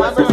whoever